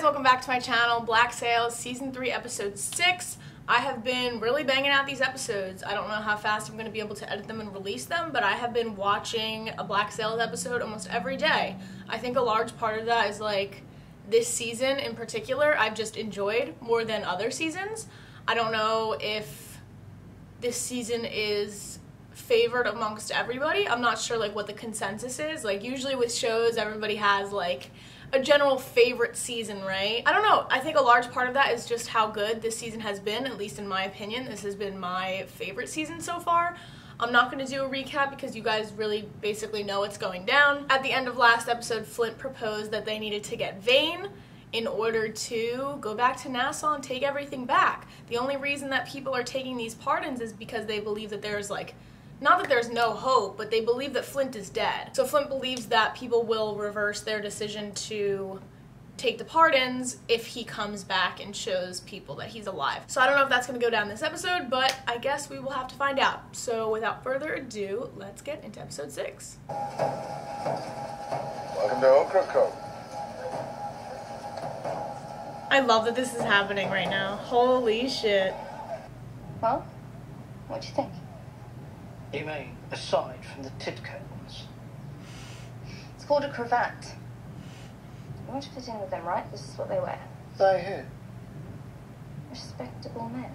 guys, welcome back to my channel, Black Sails, Season 3, Episode 6. I have been really banging out these episodes. I don't know how fast I'm going to be able to edit them and release them, but I have been watching a Black Sails episode almost every day. I think a large part of that is like this season in particular, I've just enjoyed more than other seasons. I don't know if this season is favored amongst everybody. I'm not sure like what the consensus is. Like usually with shows everybody has like a general favorite season, right? I don't know. I think a large part of that is just how good this season has been, at least in my opinion. This has been my favorite season so far. I'm not going to do a recap because you guys really basically know what's going down. At the end of last episode, Flint proposed that they needed to get Vane in order to go back to Nassau and take everything back. The only reason that people are taking these pardons is because they believe that there's like not that there's no hope, but they believe that Flint is dead. So Flint believes that people will reverse their decision to take the pardons if he comes back and shows people that he's alive. So I don't know if that's going to go down this episode, but I guess we will have to find out. So without further ado, let's get into episode 6. Welcome to Ocracoke. I love that this is happening right now. Holy shit. Well, what do you think? You mean aside from the Tidcoat ones? It's called a cravat. You want to fit in with them, right? This is what they wear. Stay here. Respectable men.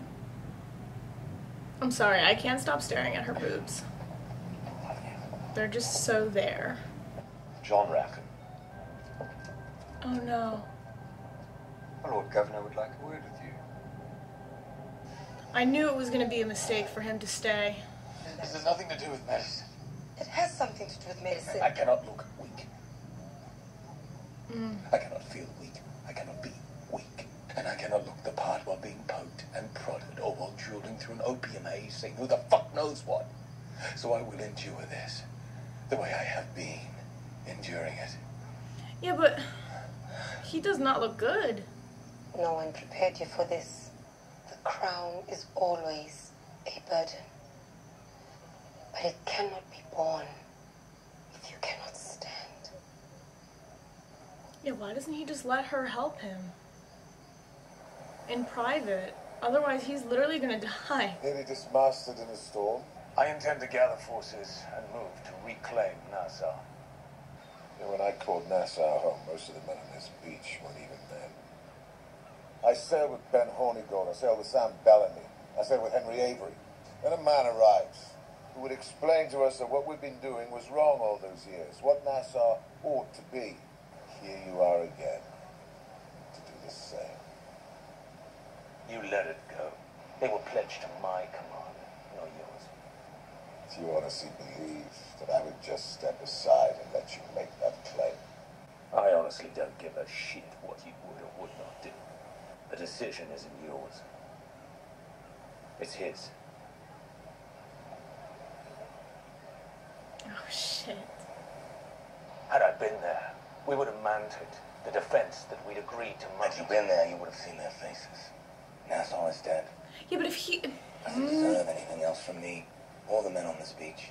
I'm sorry, I can't stop staring at her boobs. They're just so there. John Raffin. Oh no. My Lord Governor would like a word with you. I knew it was going to be a mistake for him to stay. This has nothing to do with medicine. It has something to do with medicine. I cannot look weak. Mm. I cannot feel weak. I cannot be weak. And I cannot look the part while being poked and prodded or while drooling through an opium haze saying who the fuck knows what. So I will endure this the way I have been enduring it. Yeah, but he does not look good. No one prepared you for this. The crown is always a burden. But it cannot be borne if you cannot stand. Yeah, why doesn't he just let her help him? In private. Otherwise, he's literally gonna die. Nearly dismasted in a storm. I intend to gather forces and move to reclaim Nassau. You know, when I called Nassau home, most of the men on this beach weren't even men. I sailed with Ben Hornigold, I sailed with Sam Bellamy, I sailed with Henry Avery. Then a man arrives who would explain to us that what we've been doing was wrong all those years, what Nassau ought to be. Here you are again, to do the same. You let it go. They were pledged to my command, not yours. Do you honestly believe that I would just step aside and let you make that claim? I honestly don't give a shit what you would or would not do. The decision isn't yours. It's his. Oh shit. Had I been there, we would have mounted the defense that we'd agreed to mount. Had you been there, you would have seen their faces. Nassau is dead. Yeah, but if he. Doesn't mm. deserve anything else from me or the men on this beach.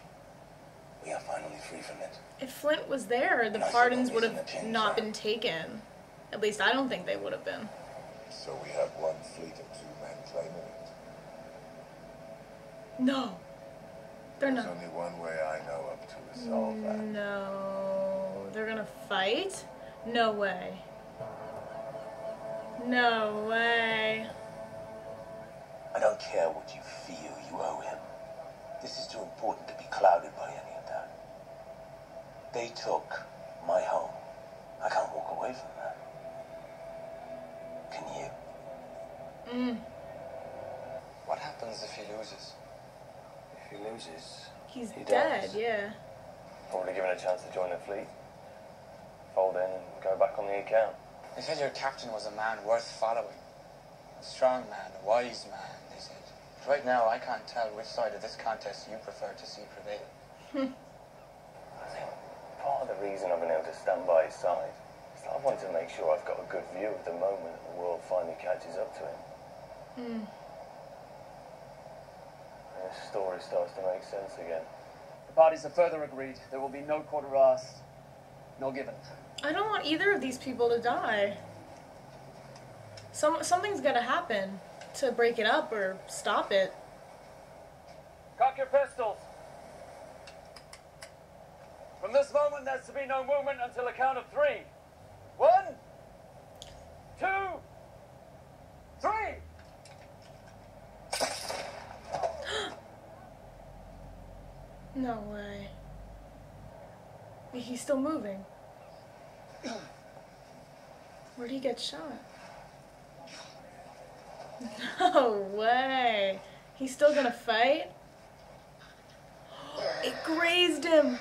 We are finally free from it. If Flint was there, the And pardons would have to not that. been taken. At least I don't think they would have been. So we have one fleet of two men claiming it. No. They're There's not. only one way I know of to resolve that. No. They're gonna fight? No way. No way. I don't care what you feel you owe him. This is too important to be clouded by any of that. They took my home. I can't walk away from that. Can you? Mm. What happens if he loses? If he loses, He's He dead, dies. yeah. probably given a chance to join the fleet, fold in and go back on the account. They said your captain was a man worth following. A strong man, a wise man, they said. But right now, I can't tell which side of this contest you prefer to see prevail. I think part of the reason I've been able to stand by his side is that I want to make sure I've got a good view of the moment the world finally catches up to him. Mm. And the story starts to make sense again. The parties have further agreed there will be no quarter asked, nor given. I don't want either of these people to die. Some something's gotta happen to break it up or stop it. Cock your pistols. From this moment, there's to be no movement until a count of three. One, two, three. No way. He's still moving. Where'd he get shot? No way. He's still gonna fight? It grazed him.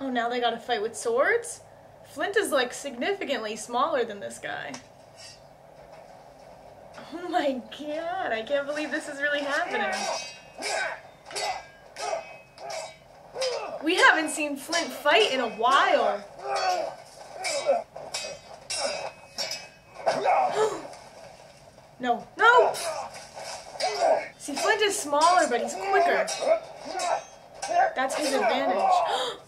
Oh, now they gotta fight with swords? Flint is like significantly smaller than this guy. Oh my god, I can't believe this is really happening. We haven't seen Flint fight in a while. no, no! See, Flint is smaller, but he's quicker. That's his advantage.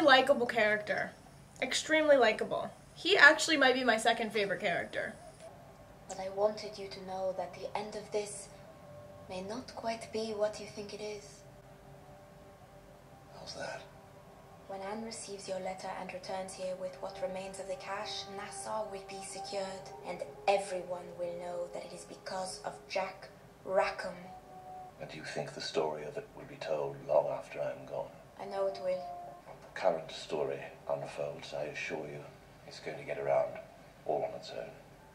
extremely likable character. Extremely likable. He actually might be my second favorite character. But I wanted you to know that the end of this may not quite be what you think it is. How's that? When Anne receives your letter and returns here with what remains of the cash, Nassau will be secured, and everyone will know that it is because of Jack Rackham. And you think the story of it will be told long after I'm gone? I know it will. The current story unfolds, I assure you. It's going to get around all on its own.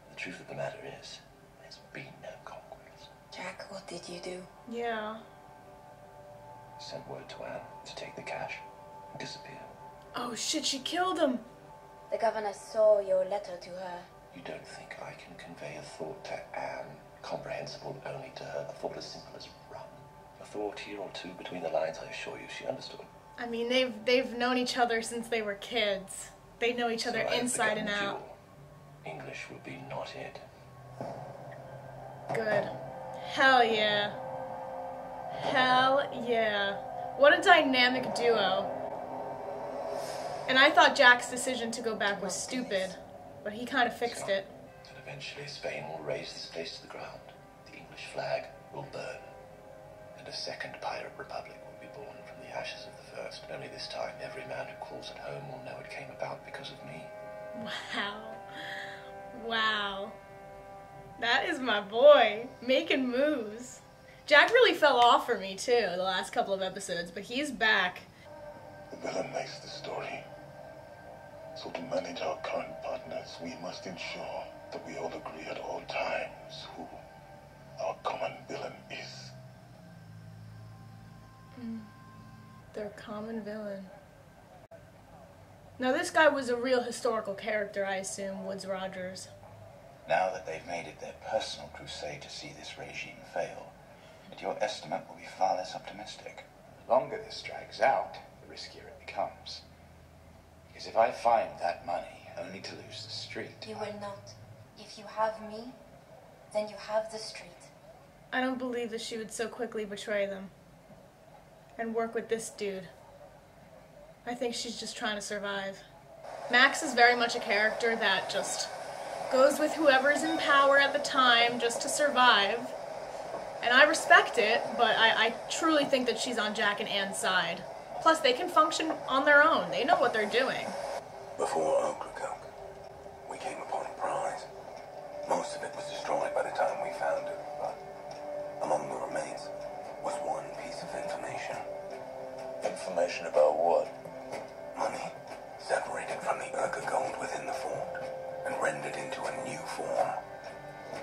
The truth of the matter is, there's been no conquest. Jack, what did you do? Yeah. Sent word to Anne to take the cash and disappear. Oh shit, she killed him. The governor saw your letter to her. You don't think I can convey a thought to Anne, comprehensible only to her, a thought as simple as run? A thought here or two between the lines, I assure you she understood. I mean, they've they've known each other since they were kids. They know each other So I hope the inside and out. duel, English will be not it. Good. Hell yeah. Hell yeah. What a dynamic duo. And I thought Jack's decision to go back was stupid, but he kind of fixed it. And eventually Spain will raze this place to the ground. The English flag will burn. And a second pirate republic ashes of the first. Only this time, every man who calls it home will know it came about because of me. Wow. Wow. That is my boy, making moves. Jack really fell off for me too the last couple of episodes, but he's back. The villain makes the story. So to manage our current partners, we must ensure that we all agree at all times who our common villain is. Mm. Their common villain. Now, this guy was a real historical character, I assume, Woodes Rogers. Now that they've made it their personal crusade to see this regime fail, but your estimate will be far less optimistic. The longer this drags out, the riskier it becomes. Because if I find that money only to lose the street, You will not. If you have me, then you have the street. I don't believe that she would so quickly betray them and work with this dude. I think she's just trying to survive. Max is very much a character that just goes with whoever's in power at the time just to survive. And I respect it, but I, I truly think that she's on Jack and Anne's side. Plus, they can function on their own. They know what they're doing. Before we Information about what? Money separated from the Urca gold within the fort and rendered into a new form.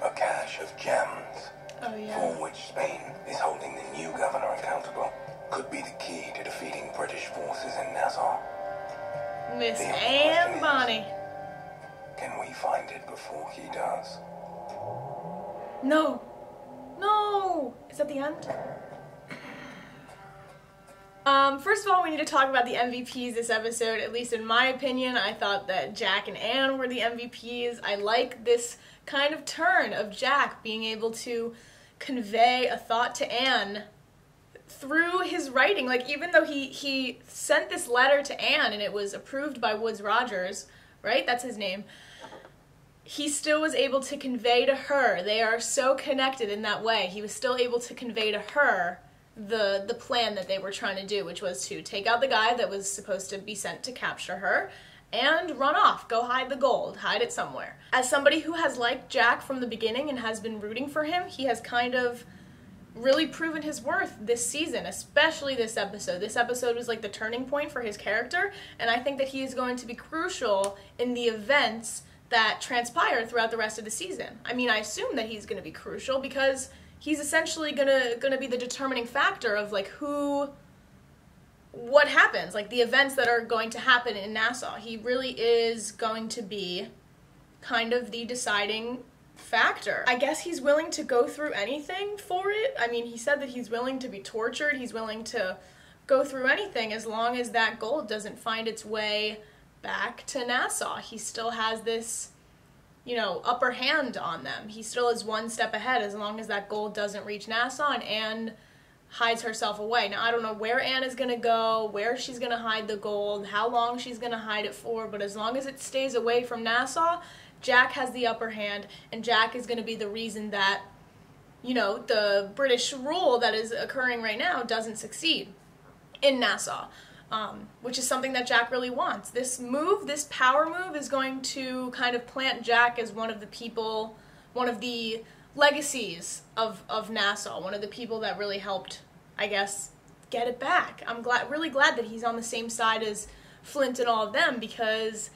A cache of gems. Oh, yeah. for which Spain is holding the new governor accountable, could be the key to defeating British forces in Nassau. Miss Anne Bonny. Can we find it before he does? No. No. Is that the end? Um, first of all, we need to talk about the MVPs this episode. At least in my opinion, I thought that Jack and Anne were the MVPs. I like this kind of turn of Jack being able to convey a thought to Anne through his writing. Like even though he he sent this letter to Anne and it was approved by Woodes Rogers, right? That's his name. He still was able to convey to her. They are so connected in that way. He was still able to convey to her the the plan that they were trying to do, which was to take out the guy that was supposed to be sent to capture her and run off, go hide the gold, hide it somewhere. As somebody who has liked Jack from the beginning and has been rooting for him, he has kind of really proven his worth this season, especially this episode. This episode was like the turning point for his character, and I think that he is going to be crucial in the events that transpire throughout the rest of the season. I mean, I assume that he's going to be crucial because he's essentially going to be the determining factor of like who what happens, like the events that are going to happen in Nassau. He really is going to be kind of the deciding factor. I guess he's willing to go through anything for it. I mean, he said that he's willing to be tortured, he's willing to go through anything as long as that gold doesn't find its way back to Nassau. He still has this, you know, upper hand on them. He still is one step ahead as long as that gold doesn't reach Nassau and Anne hides herself away. Now, I don't know where Anne is going to go, where she's going to hide the gold, how long she's going to hide it for, but as long as it stays away from Nassau, Jack has the upper hand, and Jack is going to be the reason that, you know, the British rule that is occurring right now doesn't succeed in Nassau, um, which is something that Jack really wants. This move, this power move, is going to kind of plant Jack as one of the people, one of the legacies of, of Nassau, one of the people that really helped, I guess, get it back. I'm glad, really glad that he's on the same side as Flint and all of them because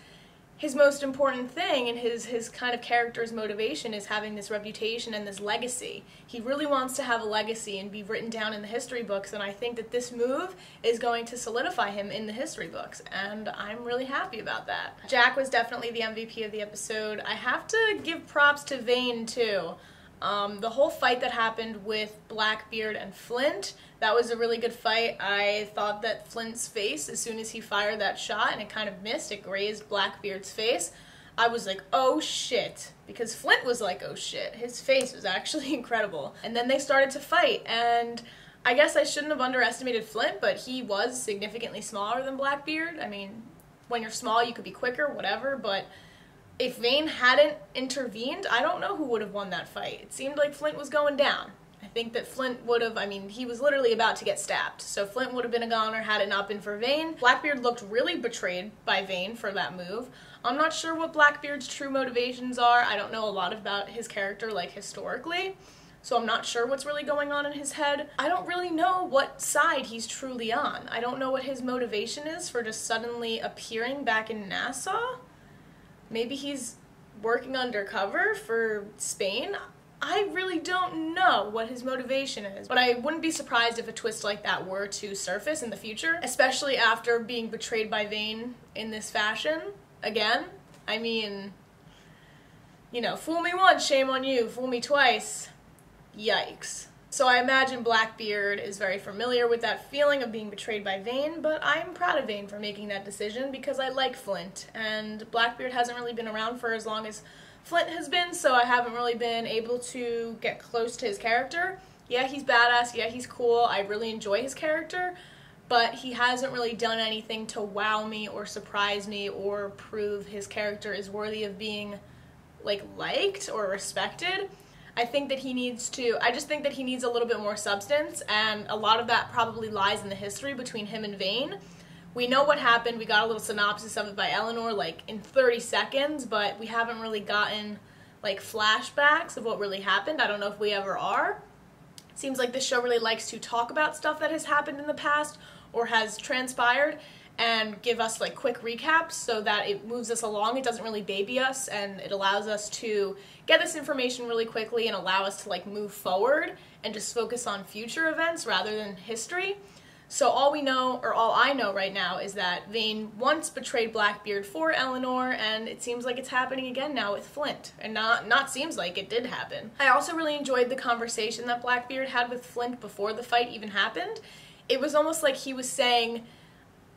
his most important thing and his his kind of character's motivation is having this reputation and this legacy. He really wants to have a legacy and be written down in the history books and I think that this move is going to solidify him in the history books and I'm really happy about that. Jack was definitely the MVP of the episode. I have to give props to Vane too. Um, the whole fight that happened with Blackbeard and Flint, that was a really good fight. I thought that Flint's face, as soon as he fired that shot and it kind of missed, it grazed Blackbeard's face. I was like, oh shit. Because Flint was like, oh shit. His face was actually incredible. And then they started to fight, and I guess I shouldn't have underestimated Flint, but he was significantly smaller than Blackbeard. I mean, when you're small, you could be quicker, whatever, but if Vane hadn't intervened, I don't know who would have won that fight. It seemed like Flint was going down. I think that Flint would have, I mean, he was literally about to get stabbed. So Flint would have been a goner had it not been for Vane. Blackbeard looked really betrayed by Vane for that move. I'm not sure what Blackbeard's true motivations are. I don't know a lot about his character, like historically. So I'm not sure what's really going on in his head. I don't really know what side he's truly on. I don't know what his motivation is for just suddenly appearing back in Nassau. Maybe he's working undercover for Spain. I really don't know what his motivation is, but I wouldn't be surprised if a twist like that were to surface in the future, especially after being betrayed by Vane in this fashion again. I mean, you know, fool me once, shame on you, fool me twice, yikes. So I imagine Blackbeard is very familiar with that feeling of being betrayed by Vane, but I'm proud of Vane for making that decision because I like Flint, and Blackbeard hasn't really been around for as long as Flint has been, so I haven't really been able to get close to his character. Yeah, he's badass, yeah, he's cool, I really enjoy his character, but he hasn't really done anything to wow me or surprise me or prove his character is worthy of being like liked or respected. I think that he needs to, I just think that he needs a little bit more substance, and a lot of that probably lies in the history between him and Vane. We know what happened, we got a little synopsis of it by Eleanor, like in 30 seconds, but we haven't really gotten like flashbacks of what really happened. I don't know if we ever are. Seems like this show really likes to talk about stuff that has happened in the past or has transpired, and give us like quick recaps so that it moves us along. It doesn't really baby us and it allows us to get this information really quickly and allow us to like move forward and just focus on future events rather than history. So all we know, or all I know right now, is that Vane once betrayed Blackbeard for Eleanor, and it seems like it's happening again now with Flint. And not not seems like it did happen. I also really enjoyed the conversation that Blackbeard had with Flint before the fight even happened. It was almost like he was saying,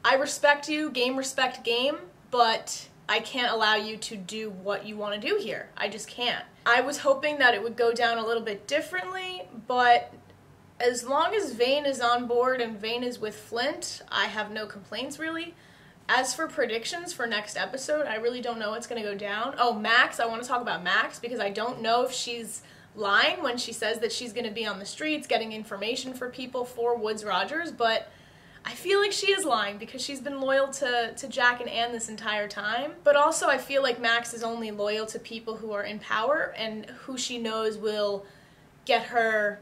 I respect you, game respect game, but I can't allow you to do what you want to do here. I just can't. I was hoping that it would go down a little bit differently, but as long as Vane is on board and Vane is with Flint, I have no complaints really. As for predictions for next episode, I really don't know what's going to go down. Oh, Max, I want to talk about Max because I don't know if she's lying when she says that she's going to be on the streets getting information for people for Woodes Rogers, but I feel like she is lying because she's been loyal to, to Jack and Anne this entire time. But also, I feel like Max is only loyal to people who are in power and who she knows will get her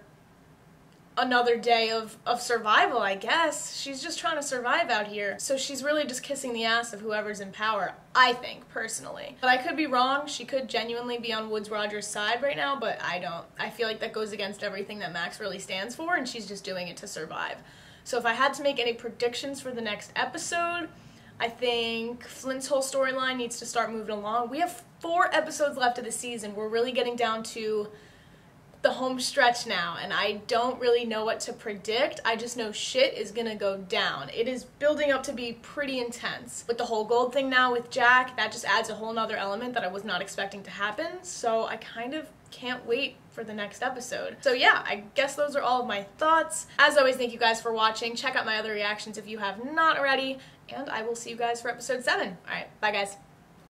another day of, of survival, I guess. She's just trying to survive out here. So she's really just kissing the ass of whoever's in power, I think, personally. But I could be wrong. She could genuinely be on Woodes Rogers' side right now, but I don't. I feel like that goes against everything that Max really stands for, and she's just doing it to survive. So if I had to make any predictions for the next episode, I think Flint's whole storyline needs to start moving along. We have four episodes left of the season. We're really getting down to the home stretch now, and I don't really know what to predict. I just know shit is gonna go down. It is building up to be pretty intense. With the whole gold thing now with Jack, that just adds a whole nother element that I was not expecting to happen. So I kind of can't wait for the next episode. So yeah, I guess those are all of my thoughts. As always, thank you guys for watching. Check out my other reactions if you have not already, and I will see you guys for episode 7. Alright, bye guys.